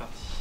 parti.